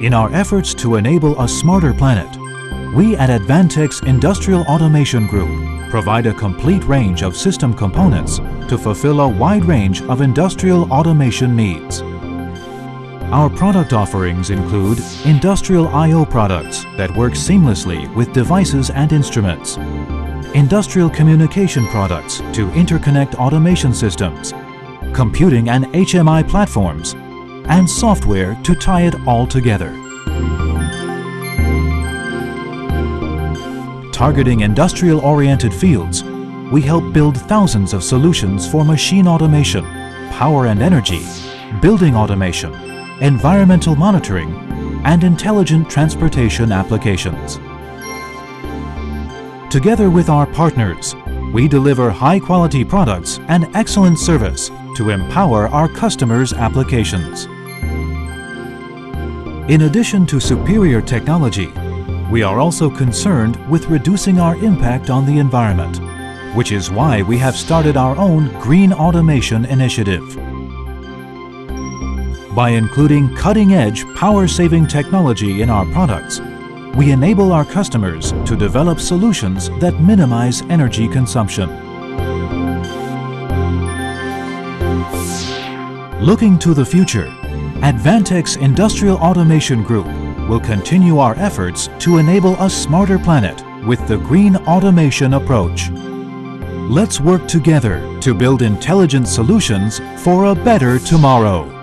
In our efforts to enable a smarter planet, we at Advantech Industrial Automation Group provide a complete range of system components to fulfill a wide range of industrial automation needs. Our product offerings include industrial I.O. products that work seamlessly with devices and instruments, industrial communication products to interconnect automation systems, computing and HMI platforms, and software to tie it all together. Targeting industrial-oriented fields, we help build thousands of solutions for machine automation, power and energy, building automation, environmental monitoring, and intelligent transportation applications. Together with our partners, we deliver high-quality products and excellent service to empower our customers' applications. In addition to superior technology, we are also concerned with reducing our impact on the environment, which is why we have started our own Green Automation Initiative. By including cutting-edge, power-saving technology in our products, we enable our customers to develop solutions that minimize energy consumption. Looking to the future, Advantech Industrial Automation Group will continue our efforts to enable a smarter planet with the green automation approach. Let's work together to build intelligent solutions for a better tomorrow.